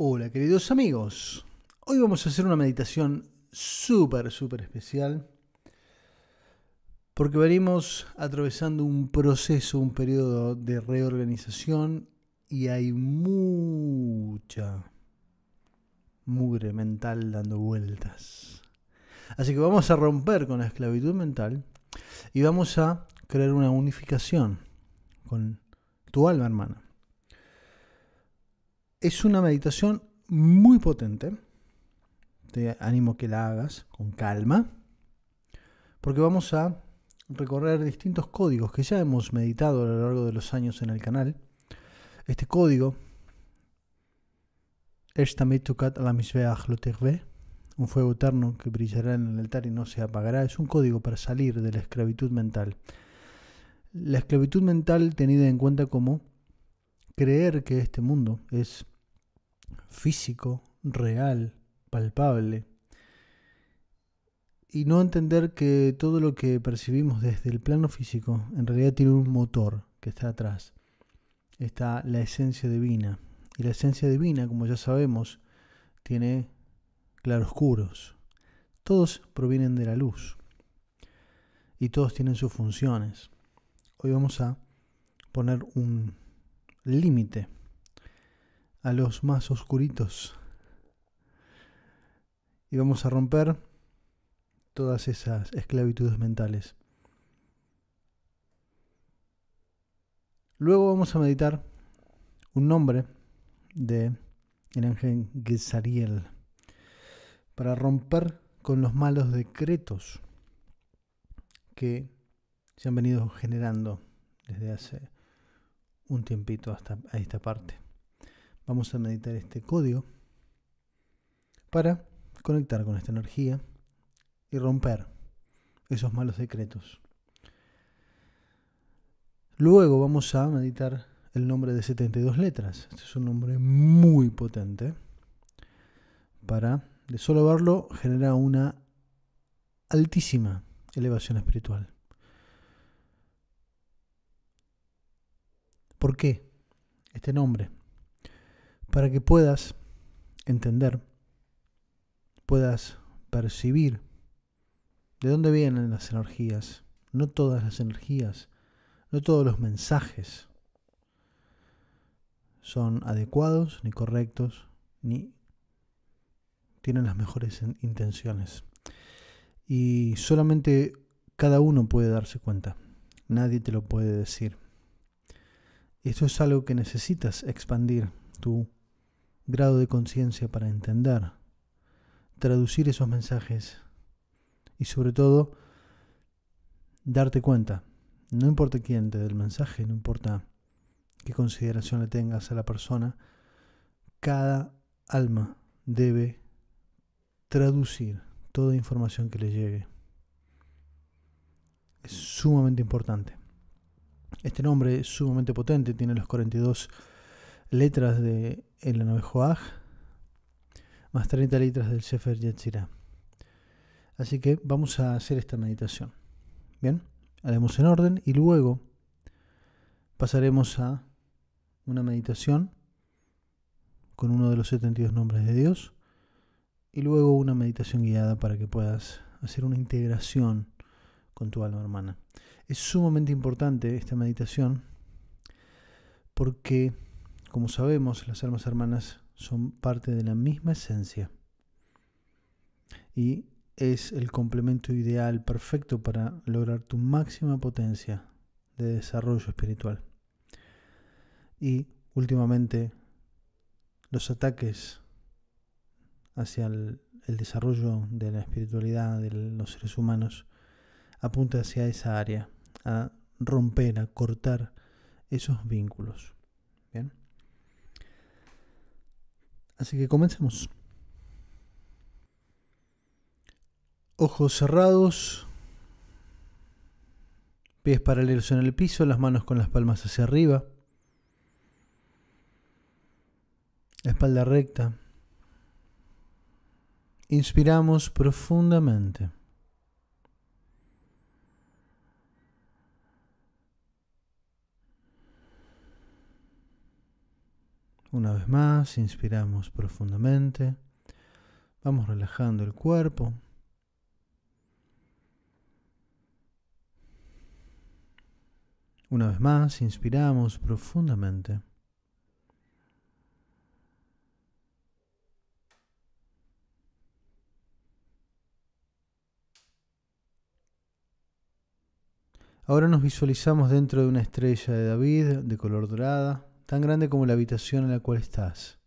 Hola queridos amigos, hoy vamos a hacer una meditación súper, súper especial porque venimos atravesando un proceso, un periodo de reorganización y hay mucha mugre mental dando vueltas. Así que vamos a romper con la esclavitud mental y vamos a crear una unificación con tu alma hermana. Es una meditación muy potente. Te animo que la hagas con calma. Porque vamos a recorrer distintos códigos que ya hemos meditado a lo largo de los años en el canal. Este código, un fuego eterno que brillará en el altar y no se apagará, es un código para salir de la esclavitud mental. La esclavitud mental tenida en cuenta como creer que este mundo es físico, real, palpable, y no entender que todo lo que percibimos desde el plano físico en realidad tiene un motor que está atrás. Está la esencia divina. Y la esencia divina, como ya sabemos, tiene claroscuros. Todos provienen de la luz. Y todos tienen sus funciones. Hoy vamos a poner un límite a los más oscuritos. Y vamos a romper todas esas esclavitudes mentales. Luego vamos a meditar un nombre de el ángel Gesariel para romper con los malos decretos que se han venido generando desde hace un tiempito hasta a esta parte. Vamos a meditar este código para conectar con esta energía y romper esos malos decretos. Luego vamos a meditar el nombre de 72 letras. Este es un nombre muy potente. Para, de solo verlo, genera una altísima elevación espiritual. ¿Por qué este nombre? para que puedas entender, puedas percibir de dónde vienen las energías, no todas las energías, no todos los mensajes son adecuados, ni correctos, ni tienen las mejores intenciones. Y solamente cada uno puede darse cuenta, nadie te lo puede decir. Esto es algo que necesitas expandir tú grado de conciencia para entender, traducir esos mensajes y sobre todo darte cuenta. No importa quién te dé el mensaje, no importa qué consideración le tengas a la persona, cada alma debe traducir toda información que le llegue. Es sumamente importante. Este nombre es sumamente potente, tiene los 42 letras de el Anobejoaj más 30 litros del Sefer Yetzirah. Así que vamos a hacer esta meditación. Bien, haremos en orden y luego pasaremos a una meditación con uno de los 72 nombres de Dios y luego una meditación guiada para que puedas hacer una integración con tu alma hermana. Es sumamente importante esta meditación porque como sabemos, las almas hermanas son parte de la misma esencia y es el complemento ideal perfecto para lograr tu máxima potencia de desarrollo espiritual. Y últimamente los ataques hacia el, desarrollo de la espiritualidad de los seres humanos apunta hacia esa área, a romper, a cortar esos vínculos. ¿Bien? Así que comencemos. Ojos cerrados, pies paralelos en el piso, las manos con las palmas hacia arriba, espalda recta. Inspiramos profundamente. Una vez más, inspiramos profundamente. Vamos relajando el cuerpo. Una vez más, inspiramos profundamente. Ahora nos visualizamos dentro de una estrella de David de color dorada, tan grande como la habitación en la cual estás.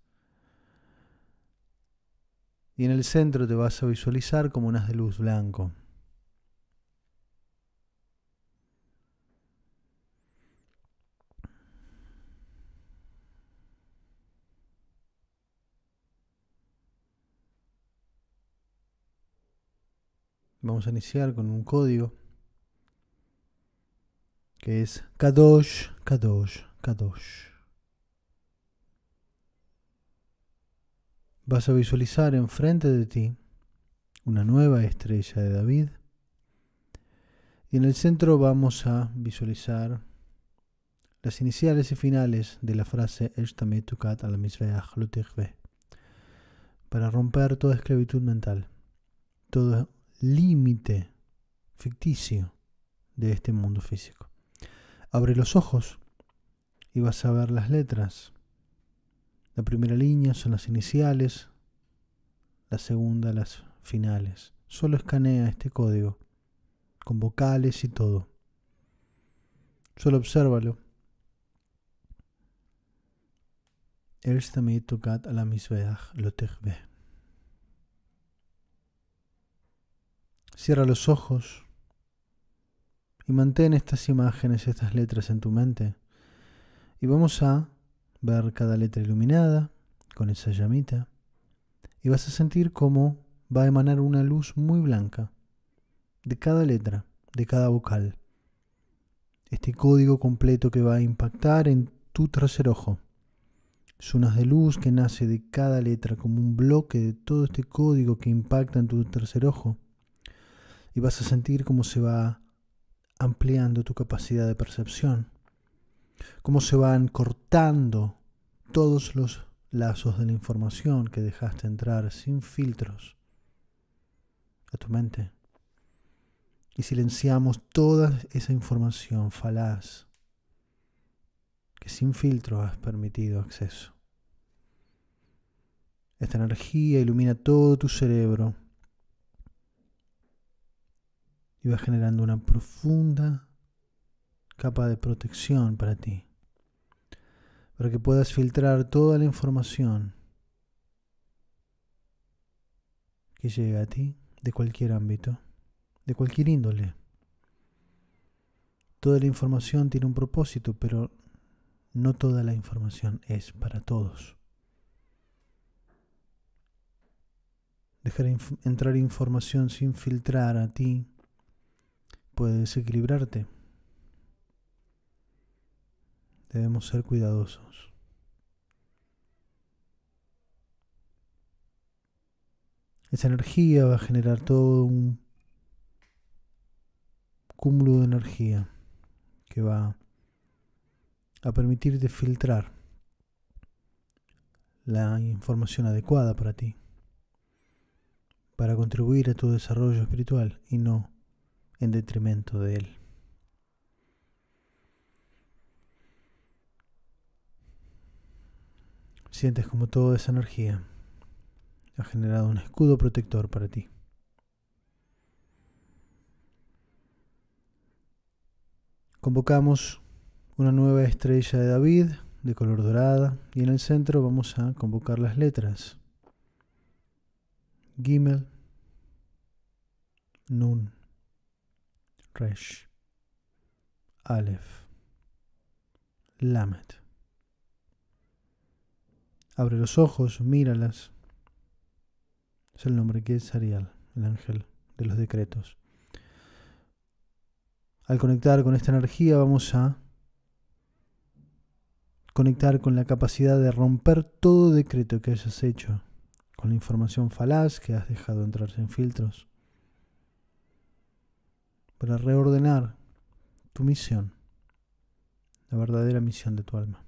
Y en el centro te vas a visualizar como unas de luz blanco. Vamos a iniciar con un código que es Kadosh, Kadosh, Kadosh. Vas a visualizar enfrente de ti una nueva estrella de David y en el centro vamos a visualizar las iniciales y finales de la frase para romper toda esclavitud mental, todo límite ficticio de este mundo físico. Abre los ojos y vas a ver las letras. La primera línea son las iniciales, la segunda las finales. Solo escanea este código, con vocales y todo. Solo obsérvalo. Cierra los ojos y mantén estas imágenes, estas letras en tu mente. Y vamos a ver cada letra iluminada con esa llamita. Y vas a sentir cómo va a emanar una luz muy blanca de cada letra, de cada vocal. Este código completo que va a impactar en tu tercer ojo. Zonas de luz que nace de cada letra como un bloque de todo este código que impacta en tu tercer ojo. Y vas a sentir cómo se va ampliando tu capacidad de percepción, cómo se van cortando todos los lazos de la información que dejaste entrar sin filtros a tu mente y silenciamos toda esa información falaz que sin filtro has permitido acceso. Esta energía ilumina todo tu cerebro y va generando una profunda capa de protección para ti, para que puedas filtrar toda la información que llega a ti de cualquier ámbito, de cualquier índole. Toda la información tiene un propósito, pero no toda la información es para todos. Dejar entrar información sin filtrar a ti puede desequilibrarte. Debemos ser cuidadosos. Esa energía va a generar todo un cúmulo de energía que va a permitirte filtrar la información adecuada para ti, para contribuir a tu desarrollo espiritual y no en detrimento de él. Sientes como toda esa energía ha generado un escudo protector para ti. Convocamos una nueva estrella de David de color dorada y en el centro vamos a convocar las letras Gimel, Nun, Resh, Aleph, Lamet. Abre los ojos, míralas. Es el nombre que es Ariel, el ángel de los decretos. Al conectar con esta energía vamos a conectar con la capacidad de romper todo decreto que hayas hecho, con la información falaz que has dejado entrar sin filtros para reordenar tu misión, la verdadera misión de tu alma.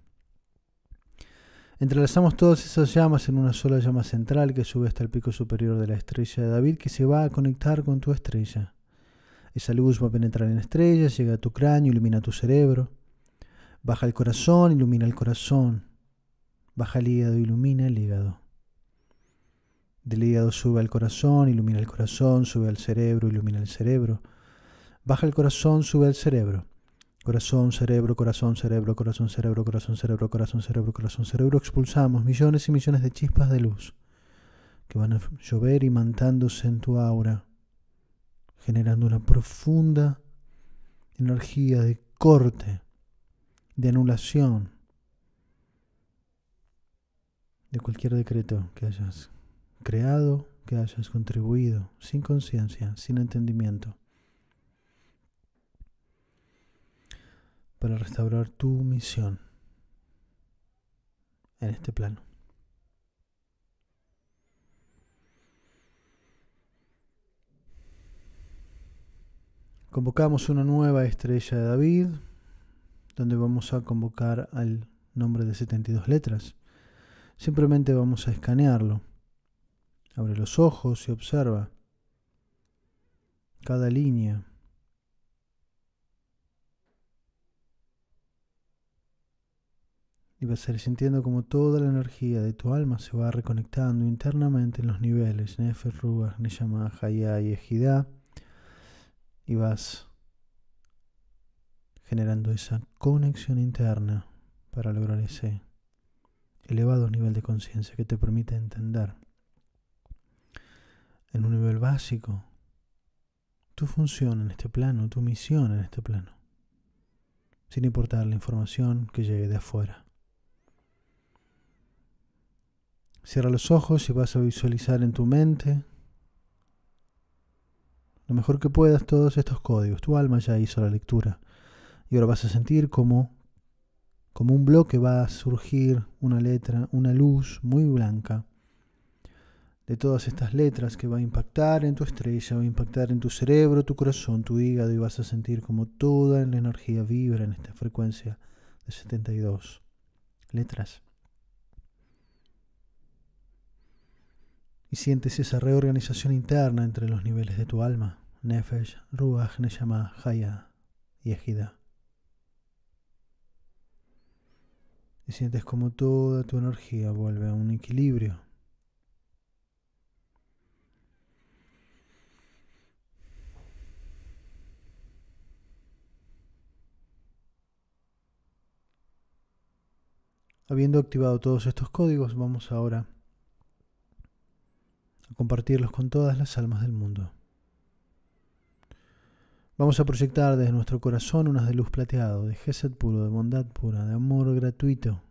Entrelazamos todas esas llamas en una sola llama central que sube hasta el pico superior de la estrella de David que se va a conectar con tu estrella. Esa luz va a penetrar en la estrella, llega a tu cráneo, ilumina tu cerebro. Baja el corazón, ilumina el corazón. Baja el hígado, ilumina el hígado. Del hígado sube al corazón, ilumina el corazón, sube al cerebro, ilumina el cerebro. Baja el corazón, sube al cerebro. Corazón, cerebro, corazón, cerebro, corazón, cerebro, corazón, cerebro, corazón, cerebro, corazón, cerebro. Expulsamos millones y millones de chispas de luz que van a llover imantándose en tu aura, generando una profunda energía de corte, de anulación de cualquier decreto que hayas creado, que hayas contribuido, sin conciencia, sin entendimiento, para restaurar tu misión en este plano. Convocamos una nueva estrella de David, donde vamos a convocar al nombre de 72 letras. Simplemente vamos a escanearlo. Abre los ojos y observa cada línea. Y vas a ir sintiendo como toda la energía de tu alma se va reconectando internamente en los niveles Nefer, Ruach, Neshama, Hayah y Ejidá. Y vas generando esa conexión interna para lograr ese elevado nivel de conciencia que te permite entender en un nivel básico tu función en este plano, tu misión en este plano, sin importar la información que llegue de afuera. Cierra los ojos y vas a visualizar en tu mente lo mejor que puedas todos estos códigos. Tu alma ya hizo la lectura y ahora vas a sentir como como un bloque va a surgir una letra, una luz muy blanca de todas estas letras que va a impactar en tu estrella, va a impactar en tu cerebro, tu corazón, tu hígado y vas a sentir como toda la energía vibra en esta frecuencia de 72 letras. Y sientes esa reorganización interna entre los niveles de tu alma, Nefesh, Ruach, Neshama, Haya y Ejida. y sientes como toda tu energía vuelve a un equilibrio. Habiendo activado todos estos códigos, vamos ahora compartirlos con todas las almas del mundo. Vamos a proyectar desde nuestro corazón unas de luz plateado, de gesed puro, de bondad pura, de amor gratuito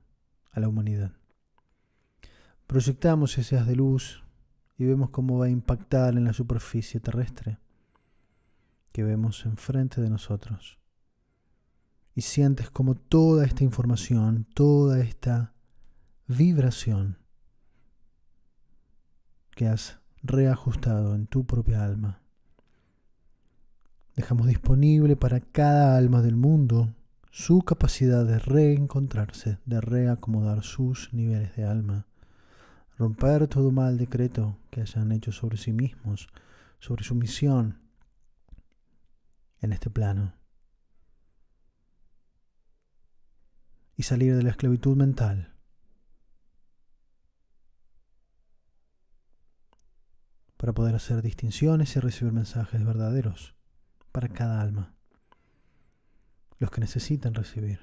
a la humanidad. Proyectamos esas de luz y vemos cómo va a impactar en la superficie terrestre que vemos enfrente de nosotros. Y sientes como toda esta información, toda esta vibración que has reajustado en tu propia alma, Dejamos disponible para cada alma del mundo su capacidad de reencontrarse, de reacomodar sus niveles de alma, romper todo mal decreto que hayan hecho sobre sí mismos, sobre su misión en este plano, y salir de la esclavitud mental. Para poder hacer distinciones y recibir mensajes verdaderos para cada alma, los que necesitan recibir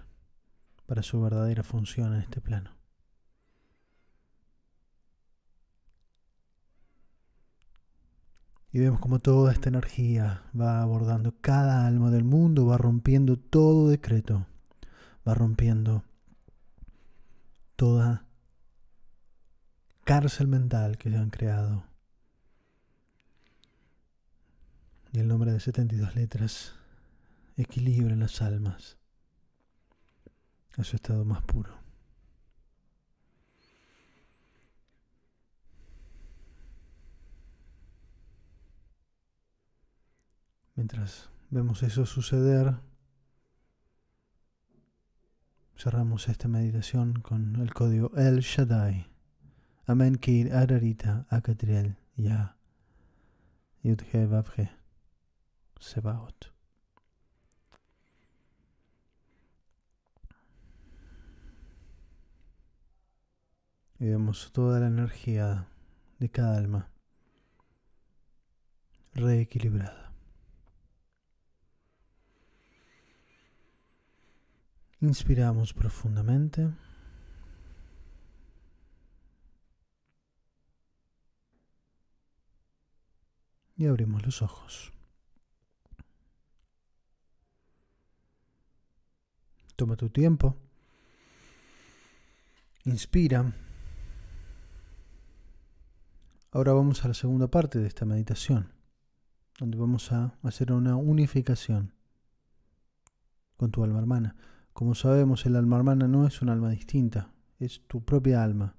para su verdadera función en este plano. Y vemos como toda esta energía va abordando cada alma del mundo, va rompiendo todo decreto, va rompiendo toda cárcel mental que se han creado y el nombre de 72 letras equilibra las almas a su estado más puro. Mientras vemos eso suceder, cerramos esta meditación con el código El Shaddai. Amen Kir Ararita Akatriel Ya Yudhe Sebaot. Y vemos toda la energía de cada alma reequilibrada. Inspiramos profundamente. Y abrimos los ojos. Toma tu tiempo. Inspira. Ahora vamos a la segunda parte de esta meditación, donde vamos a hacer una unificación con tu alma hermana. Como sabemos, el alma hermana no es un alma distinta, es tu propia alma,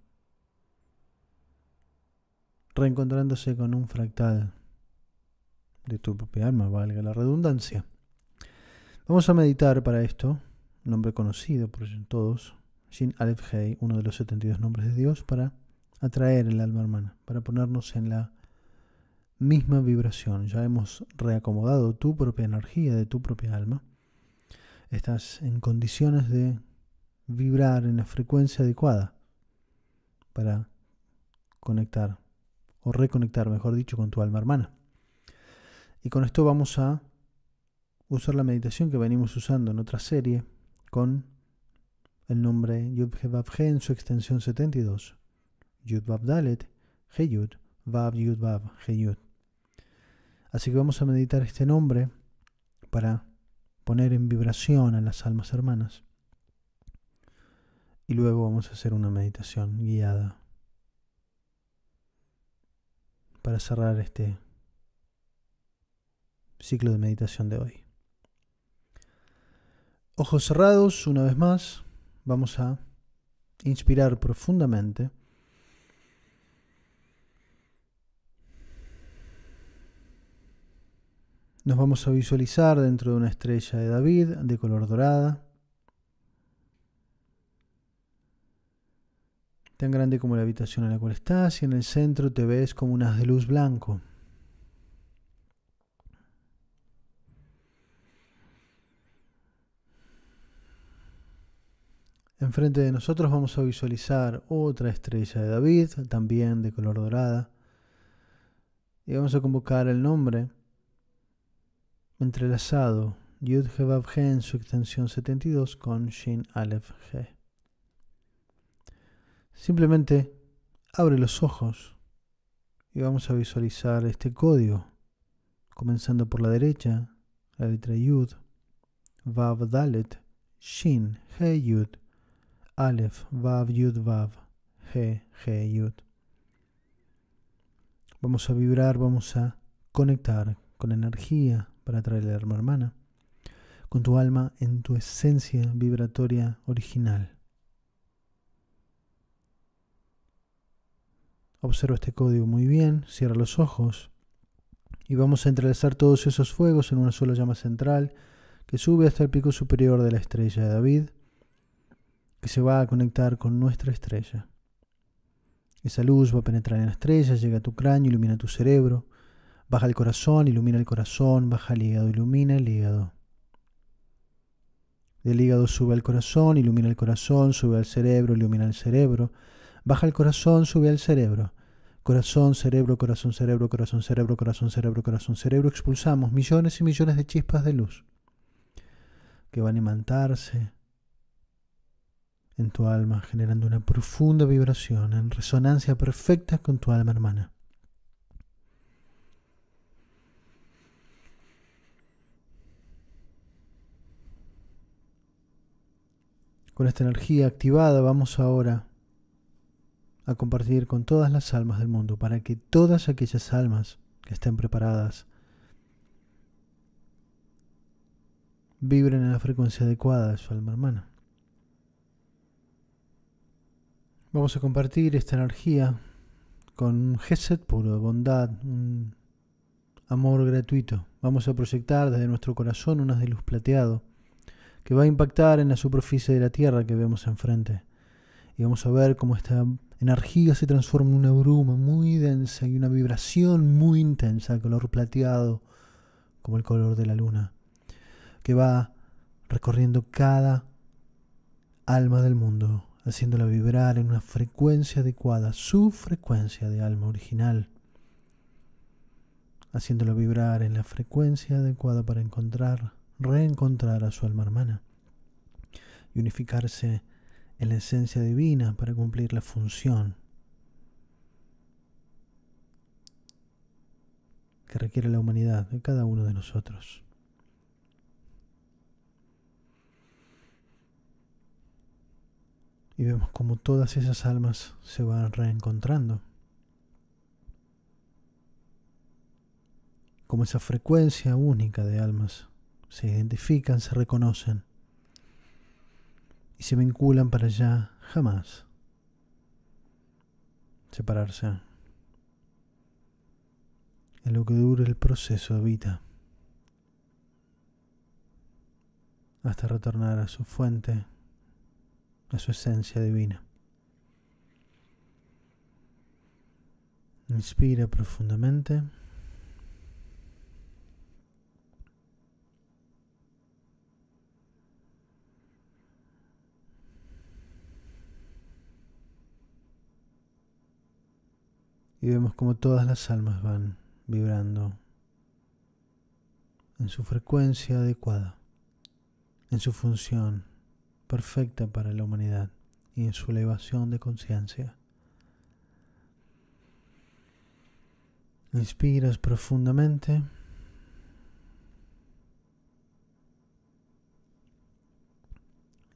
reencontrándose con un fractal de tu propia alma, valga la redundancia. Vamos a meditar para esto, nombre conocido por todos, Shin Aleph Hei, uno de los 72 nombres de Dios, para atraer el alma hermana, para ponernos en la misma vibración. Ya hemos reacomodado tu propia energía de tu propia alma estás en condiciones de vibrar en la frecuencia adecuada para conectar o reconectar, mejor dicho, con tu alma hermana. Y con esto vamos a usar la meditación que venimos usando en otra serie con el nombre Yud Vav en su extensión 72. Yud Vav Dalet, He Yud, Vav Yud Vav, He Yud. Así que vamos a meditar este nombre para poner en vibración a las almas hermanas. Y luego vamos a hacer una meditación guiada para cerrar este ciclo de meditación de hoy. Ojos cerrados, una vez más, vamos a inspirar profundamente. Nos vamos a visualizar dentro de una estrella de David de color dorada. Tan grande como la habitación en la cual estás y en el centro te ves como un haz de luz blanco. Enfrente de nosotros vamos a visualizar otra estrella de David, también de color dorada. Y vamos a convocar el nombre entrelazado Yud Vav He en su extensión 72 con Shin Aleph He. Simplemente abre los ojos y vamos a visualizar este código, comenzando por la derecha, la letra Yud, Vav Dalet, Shin, He Yud, Aleph, Vav Yud Vav, He, He Yud. Vamos a vibrar, vamos a conectar con energía para traer el alma hermana, con tu alma en tu esencia vibratoria original. Observa este código muy bien, cierra los ojos y vamos a entrelazar todos esos fuegos en una sola llama central que sube hasta el pico superior de la estrella de David, que se va a conectar con nuestra estrella. Esa luz va a penetrar en la estrella, llega a tu cráneo, ilumina tu cerebro, Baja el corazón, ilumina el corazón, baja el hígado, ilumina el hígado. Del hígado sube al corazón, ilumina el corazón, sube al cerebro, ilumina el cerebro. Baja el corazón, sube al cerebro. Corazón, cerebro, corazón, cerebro, corazón, cerebro, corazón, cerebro, corazón, cerebro. Expulsamos millones y millones de chispas de luz que van a imantarse en tu alma, generando una profunda vibración en resonancia perfecta con tu alma hermana. Con esta energía activada vamos ahora a compartir con todas las almas del mundo para que todas aquellas almas que estén preparadas vibren en la frecuencia adecuada de su alma hermana. Vamos a compartir esta energía con un geset puro de bondad, un amor gratuito. Vamos a proyectar desde nuestro corazón unas de luz plateado que va a impactar en la superficie de la Tierra que vemos enfrente. Y vamos a ver cómo esta energía se transforma en una bruma muy densa y una vibración muy intensa, color plateado, como el color de la luna, que va recorriendo cada alma del mundo, haciéndola vibrar en una frecuencia adecuada, su frecuencia de alma original, haciéndola vibrar en la frecuencia adecuada para encontrar, reencontrar a su alma hermana y unificarse en la esencia divina para cumplir la función que requiere la humanidad de cada uno de nosotros. Y vemos como todas esas almas se van reencontrando. Como esa frecuencia única de almas se identifican, se reconocen y se vinculan para ya jamás separarse en lo que dure el proceso de vida hasta retornar a su fuente, a su esencia divina. Inspira profundamente. Y vemos como todas las almas van vibrando en su frecuencia adecuada, en su función perfecta para la humanidad y en su elevación de conciencia. Inspiras profundamente.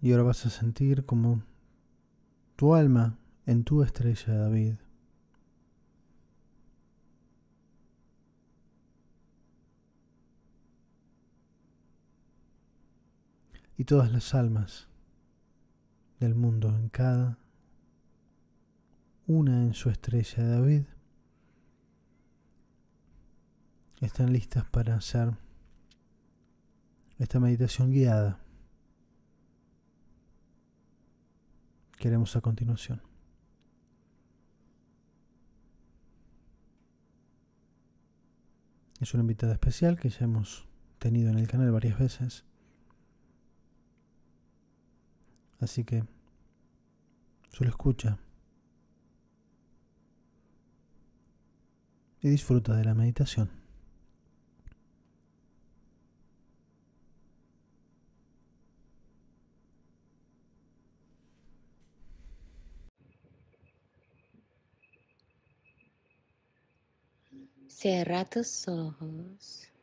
Y ahora vas a sentir como tu alma en tu estrella David y todas las almas del mundo en cada una en su estrella de David están listas para hacer esta meditación guiada Queremos a continuación. Es una invitada especial que ya hemos tenido en el canal varias veces. Así que solo escucha y disfruta de la meditación. Cierra tus ojos.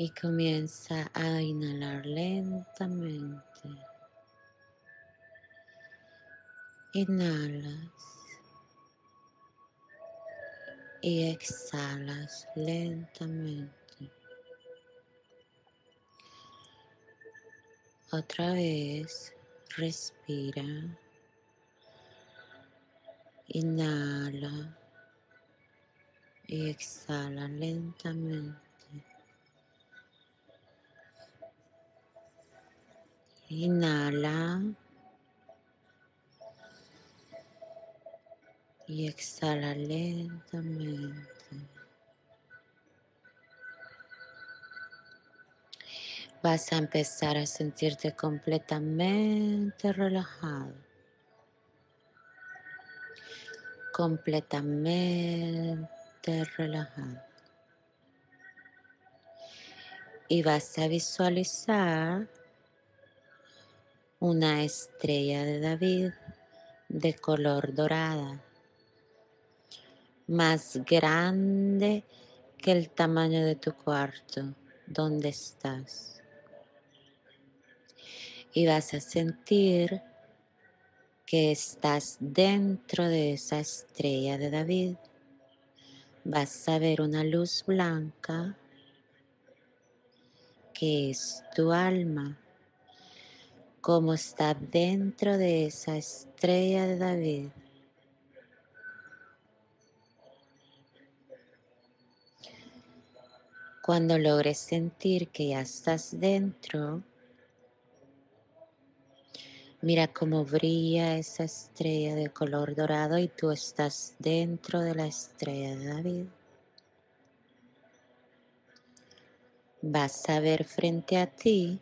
Y comienza a inhalar lentamente. Inhalas y exhalas lentamente. Otra vez respira. Inhala y exhala lentamente. Inhala. Y exhala lentamente. Vas a empezar a sentirte completamente relajado. Completamente relajado. Y vas a visualizar una estrella de David de color dorada, más grande que el tamaño de tu cuarto donde estás. Y vas a sentir que estás dentro de esa estrella de David. Vas a ver una luz blanca que es tu alma como está dentro de esa estrella de David. Cuando logres sentir que ya estás dentro, mira cómo brilla esa estrella de color dorado y tú estás dentro de la estrella de David. Vas a ver frente a ti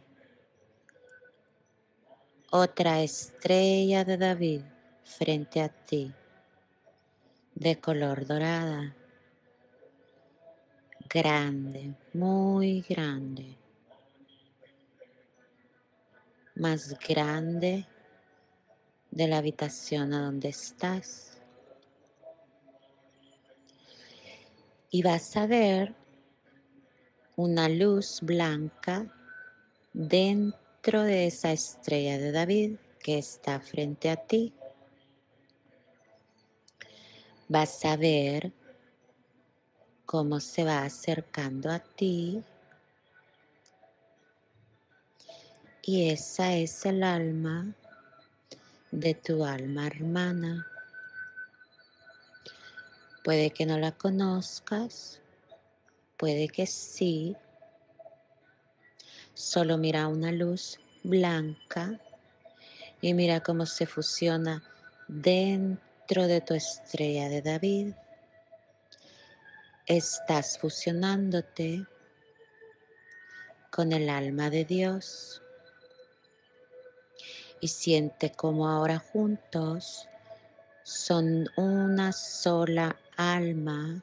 otra estrella de David frente a ti de color dorada grande, muy grande, más grande de la habitación a donde estás. Y vas a ver una luz blanca dentro de esa estrella de David que está frente a ti. Vas a ver cómo se va acercando a ti. Y esa es el alma de tu alma hermana. Puede que no la conozcas, puede que sí. Solo mira una luz blanca y mira cómo se fusiona dentro de tu estrella de David estás fusionándote con el alma de Dios y siente como ahora juntos son una sola alma,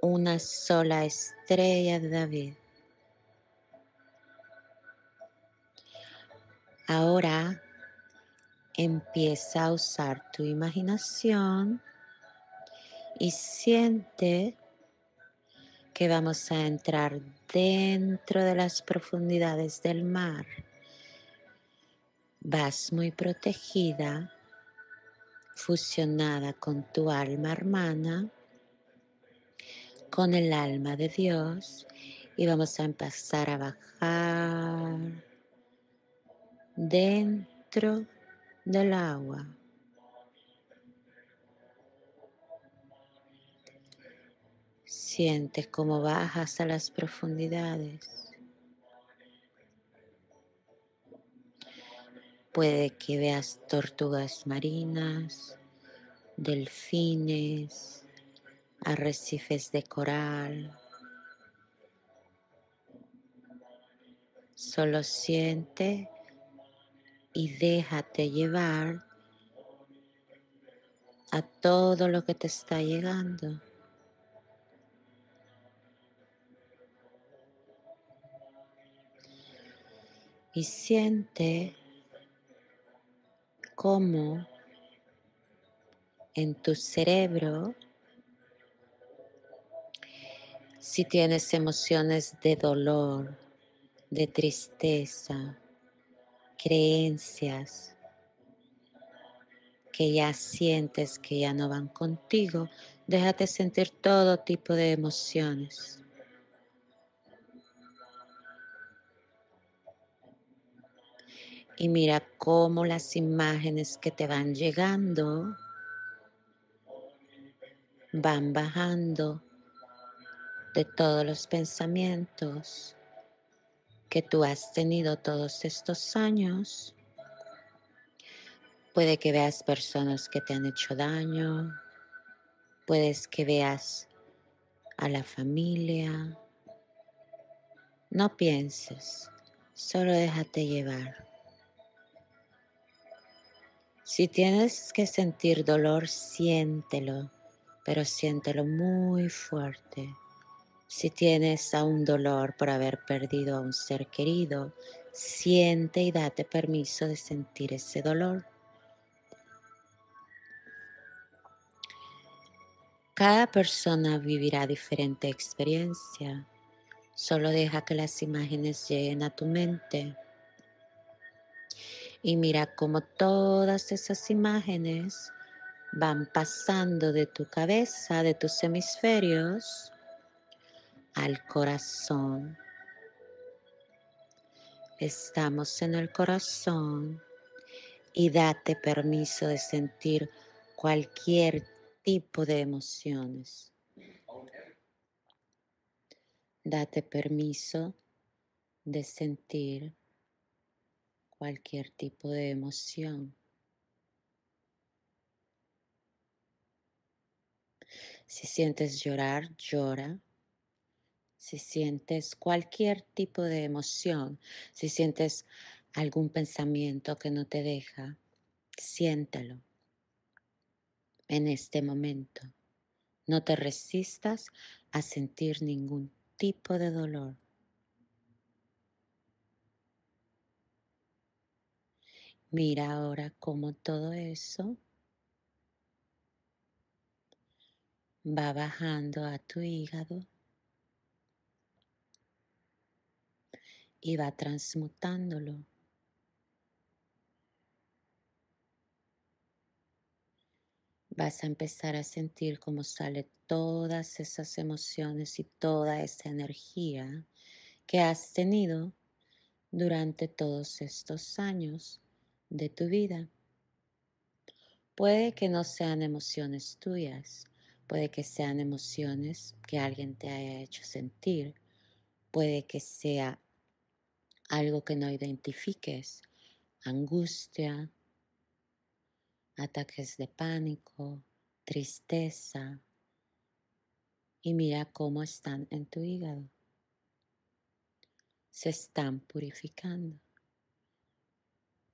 una sola estrella de David. Ahora empieza a usar tu imaginación y siente que vamos a entrar dentro de las profundidades del mar. Vas muy protegida, fusionada con tu alma hermana, con el alma de Dios y vamos a empezar a bajar dentro del agua. Sientes cómo bajas a las profundidades. Puede que veas tortugas marinas, delfines, arrecifes de coral. Solo siente y déjate llevar a todo lo que te está llegando. y siente cómo en tu cerebro, si tienes emociones de dolor, de tristeza, creencias que ya sientes que ya no van contigo, déjate sentir todo tipo de emociones. y mira cómo las imágenes que te van llegando van bajando de todos los pensamientos que tú has tenido todos estos años. Puede que veas personas que te han hecho daño, puedes que veas a la familia. No pienses, solo déjate llevar. Si tienes que sentir dolor, siéntelo, pero siéntelo muy fuerte. Si tienes aún dolor por haber perdido a un ser querido, siente y date permiso de sentir ese dolor. Cada persona vivirá diferente experiencia. Solo deja que las imágenes lleguen a tu mente y mira cómo todas esas imágenes van pasando de tu cabeza, de tus hemisferios, al corazón. Estamos en el corazón y date permiso de sentir cualquier tipo de emociones. Date permiso de sentir cualquier tipo de emoción. Si sientes llorar, llora. Si sientes cualquier tipo de emoción, si sientes algún pensamiento que no te deja, siéntelo en este momento. No te resistas a sentir ningún tipo de dolor. Mira ahora cómo todo eso va bajando a tu hígado y va transmutándolo. Vas a empezar a sentir cómo sale todas esas emociones y toda esa energía que has tenido durante todos estos años de tu vida. Puede que no sean emociones tuyas, Puede que sean emociones que alguien te haya hecho sentir. Puede que sea algo que no identifiques. Angustia, ataques de pánico, tristeza. Y mira cómo están en tu hígado. Se están purificando.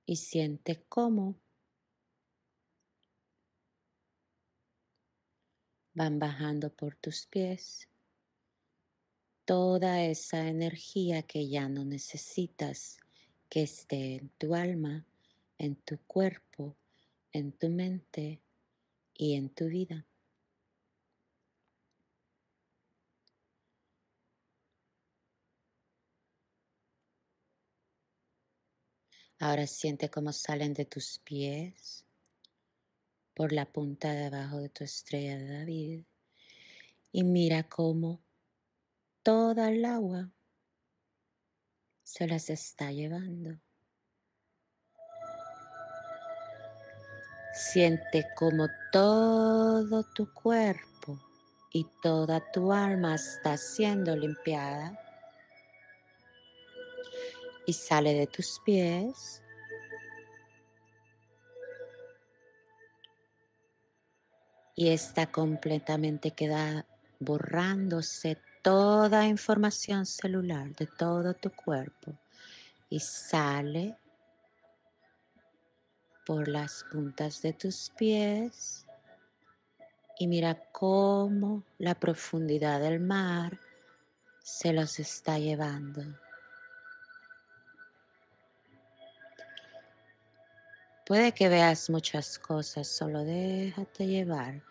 Y siente cómo van bajando por tus pies toda esa energía que ya no necesitas que esté en tu alma, en tu cuerpo, en tu mente y en tu vida. Ahora siente cómo salen de tus pies por la punta de abajo de tu estrella de David y mira cómo toda el agua se las está llevando. Siente como todo tu cuerpo y toda tu alma está siendo limpiada y sale de tus pies y está completamente queda borrándose toda información celular de todo tu cuerpo y sale por las puntas de tus pies y mira cómo la profundidad del mar se los está llevando. Puede que veas muchas cosas, solo déjate llevar,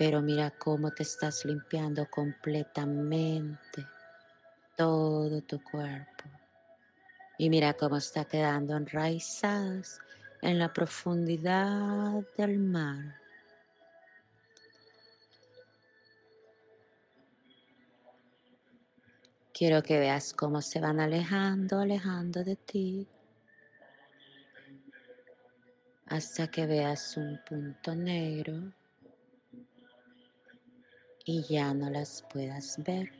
pero mira cómo te estás limpiando completamente todo tu cuerpo. Y mira cómo está quedando enraizadas en la profundidad del mar. Quiero que veas cómo se van alejando, alejando de ti hasta que veas un punto negro y ya no las puedas ver.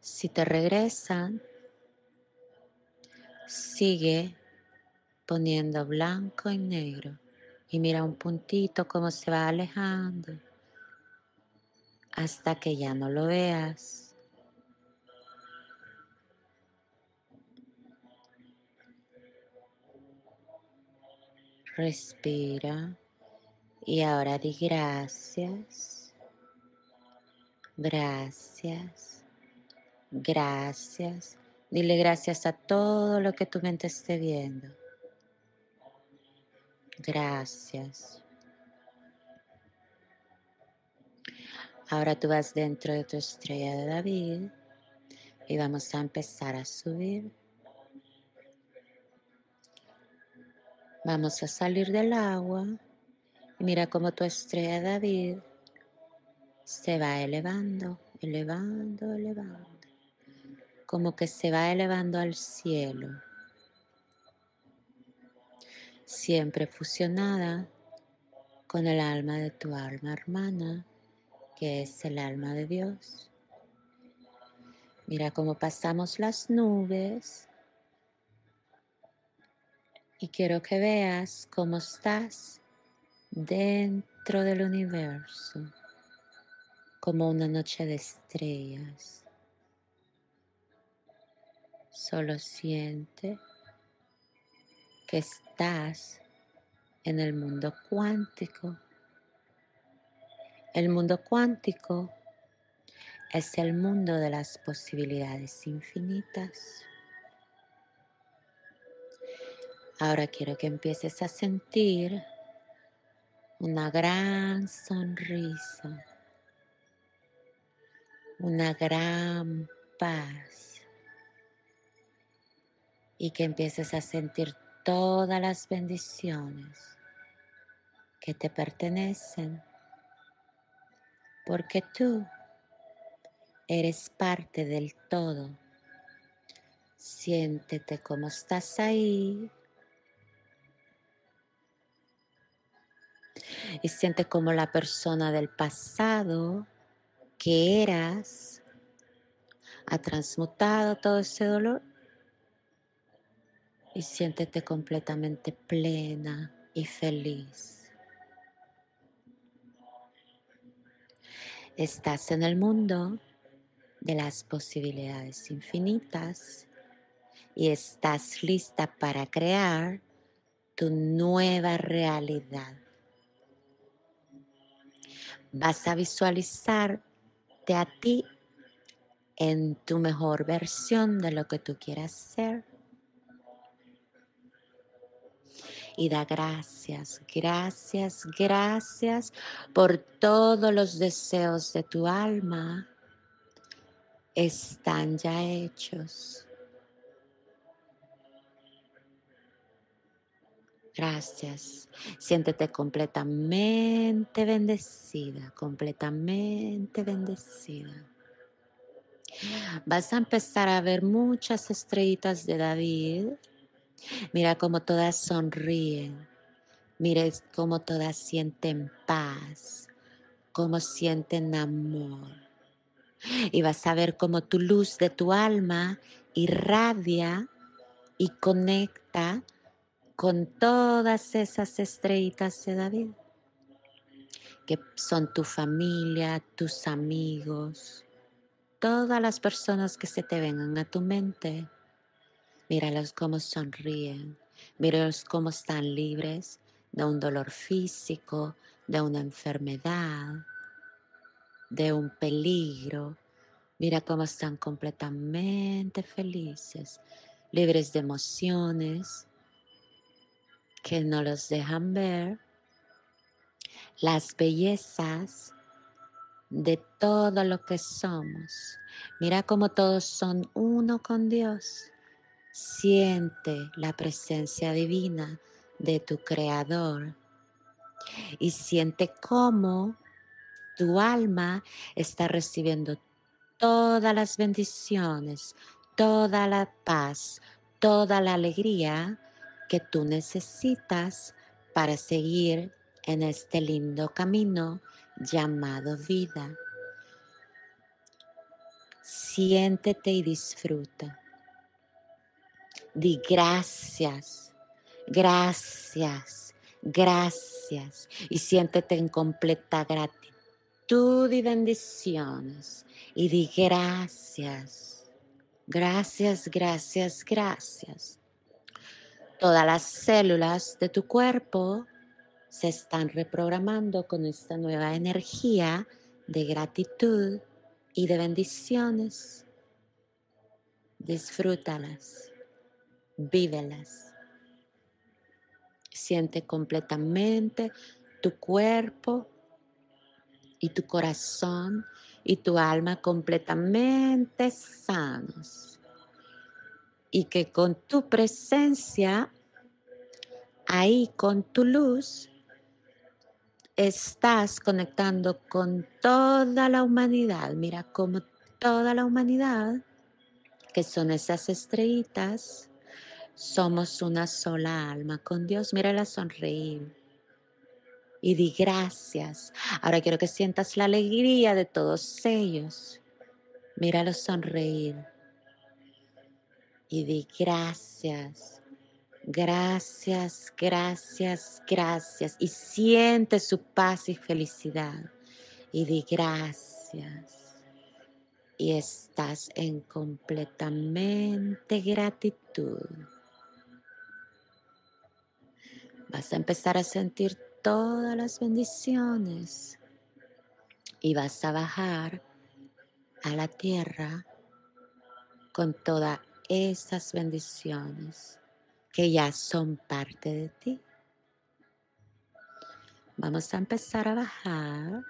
Si te regresan, sigue poniendo blanco y negro y mira un puntito como se va alejando hasta que ya no lo veas. Respira y ahora di gracias, gracias, gracias. Dile gracias a todo lo que tu mente esté viendo. Gracias. Ahora tú vas dentro de tu estrella de David y vamos a empezar a subir. Vamos a salir del agua mira cómo tu estrella David se va elevando, elevando, elevando. Como que se va elevando al cielo. Siempre fusionada con el alma de tu alma hermana, que es el alma de Dios. Mira cómo pasamos las nubes. Y quiero que veas cómo estás dentro del universo, como una noche de estrellas. Solo siente que estás en el mundo cuántico. El mundo cuántico es el mundo de las posibilidades infinitas. Ahora quiero que empieces a sentir una gran sonrisa, una gran paz y que empieces a sentir todas las bendiciones que te pertenecen, porque tú eres parte del todo. Siéntete como estás ahí. Y siente como la persona del pasado que eras ha transmutado todo ese dolor y siéntete completamente plena y feliz. Estás en el mundo de las posibilidades infinitas y estás lista para crear tu nueva realidad. Vas a visualizarte a ti en tu mejor versión de lo que tú quieras ser y da gracias, gracias, gracias por todos los deseos de tu alma. Están ya hechos. Gracias. Siéntete completamente bendecida, completamente bendecida. Vas a empezar a ver muchas estrellitas de David Mira cómo todas sonríen. Mira cómo todas sienten paz, cómo sienten amor. Y vas a ver cómo tu luz de tu alma irradia y conecta con todas esas estrellitas de David, que son tu familia, tus amigos, todas las personas que se te vengan a tu mente. Míralos cómo sonríen, míralos cómo están libres de un dolor físico, de una enfermedad, de un peligro. Mira cómo están completamente felices, libres de emociones que no los dejan ver, las bellezas de todo lo que somos. Mira cómo todos son uno con Dios. Siente la presencia divina de tu Creador y siente cómo tu alma está recibiendo todas las bendiciones, toda la paz, toda la alegría que tú necesitas para seguir en este lindo camino llamado vida. Siéntete y disfruta. Di gracias, gracias, gracias y siéntete en completa gratitud y bendiciones y di gracias, gracias, gracias, gracias. Todas las células de tu cuerpo se están reprogramando con esta nueva energía de gratitud y de bendiciones. Disfrútalas vívelas. Siente completamente tu cuerpo y tu corazón y tu alma completamente sanos. Y que con tu presencia, ahí con tu luz, estás conectando con toda la humanidad. Mira cómo toda la humanidad, que son esas estrellitas, somos una sola alma con Dios. Mírala sonreír. Y di gracias. Ahora quiero que sientas la alegría de todos ellos. Míralo sonreír y di gracias, gracias, gracias, gracias. Y siente su paz y felicidad. Y di gracias. Y estás en completamente gratitud. Vas a empezar a sentir todas las bendiciones y vas a bajar a la tierra con todas esas bendiciones que ya son parte de ti. Vamos a empezar a bajar.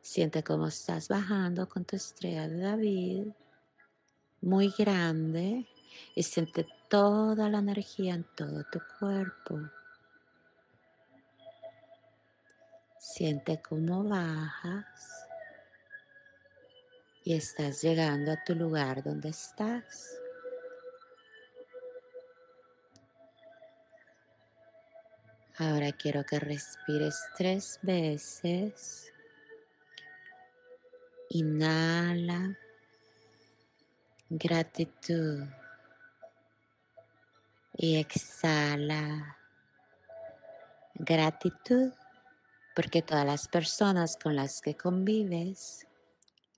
Siente cómo estás bajando con tu estrella de David, muy grande, y siente toda la energía en todo tu cuerpo. Siente cómo bajas y estás llegando a tu lugar donde estás. Ahora quiero que respires tres veces. Inhala. Gratitud. Y exhala. Gratitud porque todas las personas con las que convives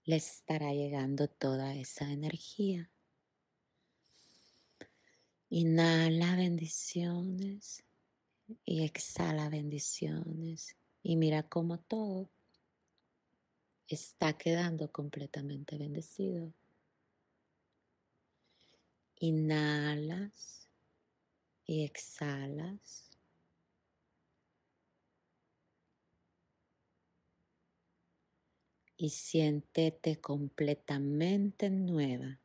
les estará llegando toda esa energía. Inhala bendiciones y exhala bendiciones y mira cómo todo está quedando completamente bendecido. Inhalas y exhalas. Y siéntete completamente nueva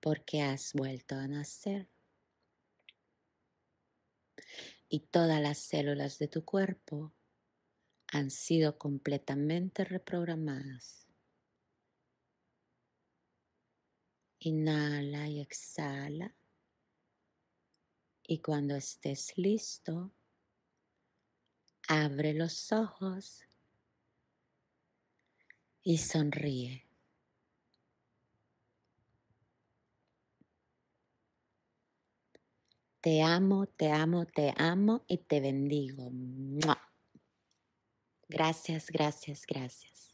porque has vuelto a nacer. Y todas las células de tu cuerpo han sido completamente reprogramadas. Inhala y exhala. Y cuando estés listo, abre los ojos y sonríe. Te amo, te amo, te amo y te bendigo. Gracias, gracias, gracias.